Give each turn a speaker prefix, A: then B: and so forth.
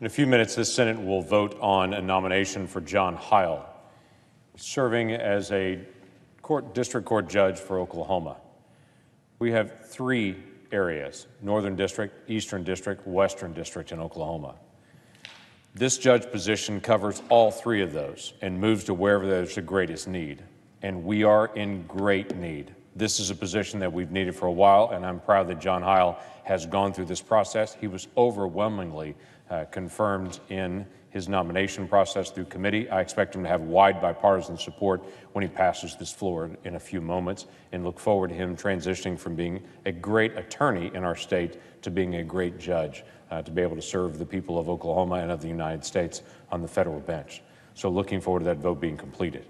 A: In a few minutes, the Senate will vote on a nomination for John Heil, serving as a court, district court judge for Oklahoma. We have three areas Northern District, Eastern District, Western District in Oklahoma. This judge position covers all three of those and moves to wherever there's the greatest need. And we are in great need. This is a position that we've needed for a while, and I'm proud that John Heil has gone through this process. He was overwhelmingly uh, confirmed in his nomination process through committee. I expect him to have wide bipartisan support when he passes this floor in a few moments and look forward to him transitioning from being a great attorney in our state to being a great judge uh, to be able to serve the people of Oklahoma and of the United States on the federal bench. So looking forward to that vote being completed.